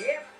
Yeah.